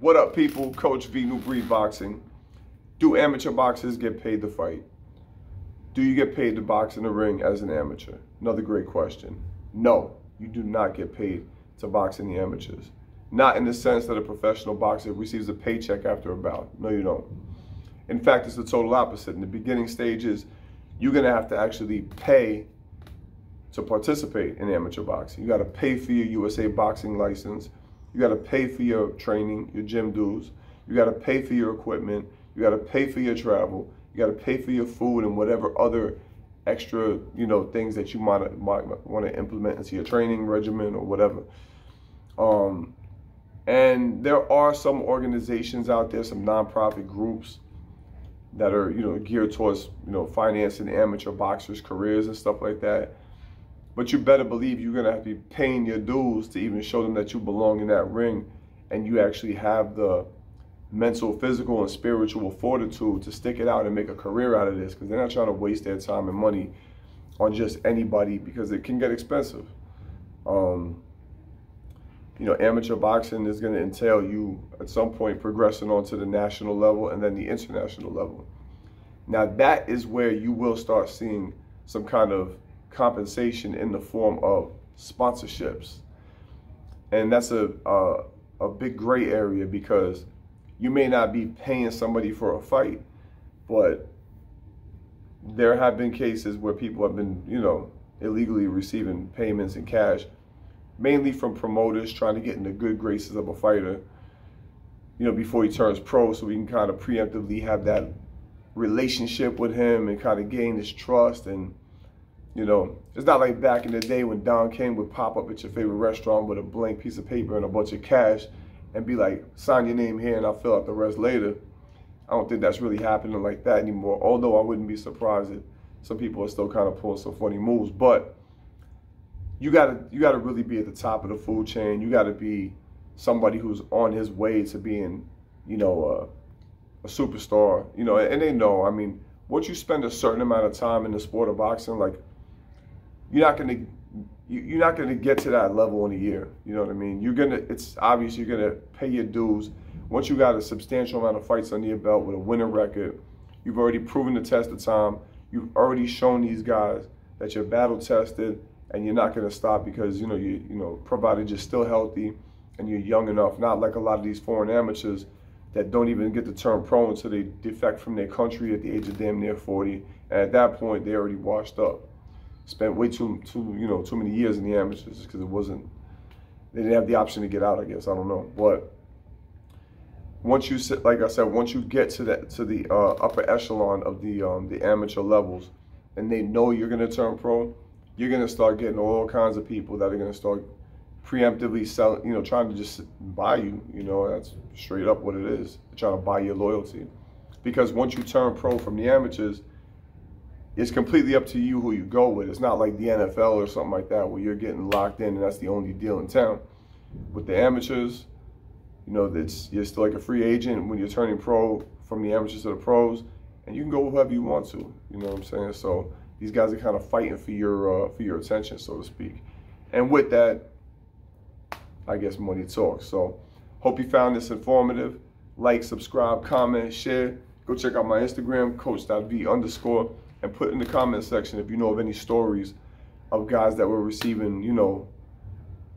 What up, people? Coach V, New Breed Boxing. Do amateur boxers get paid to fight? Do you get paid to box in the ring as an amateur? Another great question. No, you do not get paid to box in the amateurs. Not in the sense that a professional boxer receives a paycheck after a bout. No, you don't. In fact, it's the total opposite. In the beginning stages, you're going to have to actually pay to participate in amateur boxing. You got to pay for your USA boxing license. You got to pay for your training, your gym dues. You got to pay for your equipment. You got to pay for your travel. You got to pay for your food and whatever other extra, you know, things that you might, might want to implement into your training regimen or whatever. Um, and there are some organizations out there, some nonprofit groups that are, you know, geared towards, you know, financing amateur boxers' careers and stuff like that. But you better believe you're gonna have to be paying your dues to even show them that you belong in that ring and you actually have the mental, physical, and spiritual fortitude to stick it out and make a career out of this because they're not trying to waste their time and money on just anybody because it can get expensive. Um, you know, amateur boxing is going to entail you at some point progressing onto the national level and then the international level. Now, that is where you will start seeing some kind of compensation in the form of sponsorships. And that's a, a, a big gray area because you may not be paying somebody for a fight, but there have been cases where people have been, you know, illegally receiving payments in cash, mainly from promoters trying to get in the good graces of a fighter, you know, before he turns pro, so we can kind of preemptively have that relationship with him and kind of gain his trust and you know, it's not like back in the day when Don King would pop up at your favorite restaurant with a blank piece of paper and a bunch of cash and be like, sign your name here and I'll fill out the rest later. I don't think that's really happening like that anymore. Although I wouldn't be surprised if some people are still kind of pulling some funny moves. But you gotta you gotta really be at the top of the food chain. You gotta be somebody who's on his way to being, you know, uh, a superstar. You know, and they know. I mean, once you spend a certain amount of time in the sport of boxing, like you're not going to you're not going to get to that level in a year. You know what I mean? You're gonna. It's obvious you're gonna pay your dues. Once you got a substantial amount of fights under your belt with a winning record, you've already proven the test of time. You've already shown these guys that you're battle tested, and you're not gonna stop because you know you you know provided you're still healthy and you're young enough. Not like a lot of these foreign amateurs that don't even get to turn pro until they defect from their country at the age of damn near 40, and at that point they already washed up spent way too too you know too many years in the amateurs because it wasn't they didn't have the option to get out. I guess I don't know, but once you sit, like I said, once you get to that to the uh, upper echelon of the um, the amateur levels, and they know you're gonna turn pro, you're gonna start getting all kinds of people that are gonna start preemptively selling, you know, trying to just buy you. You know, that's straight up what it is. They're trying to buy your loyalty, because once you turn pro from the amateurs, it's completely up to you who you go with. It's not like the NFL or something like that where you're getting locked in and that's the only deal in town. With the amateurs, you know, that's you're still like a free agent when you're turning pro from the amateurs to the pros, and you can go whoever you want to. You know what I'm saying? So these guys are kind of fighting for your uh, for your attention, so to speak. And with that, I guess money talks. So hope you found this informative. Like, subscribe, comment, share. Go check out my Instagram, coach.v underscore and put in the comment section if you know of any stories of guys that were receiving, you know,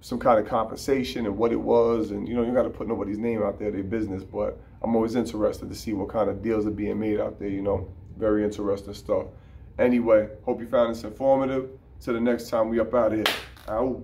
some kind of compensation and what it was. And, you know, you got to put nobody's name out there, their business. But I'm always interested to see what kind of deals are being made out there, you know. Very interesting stuff. Anyway, hope you found this informative. Till the next time, we up out of here. Out.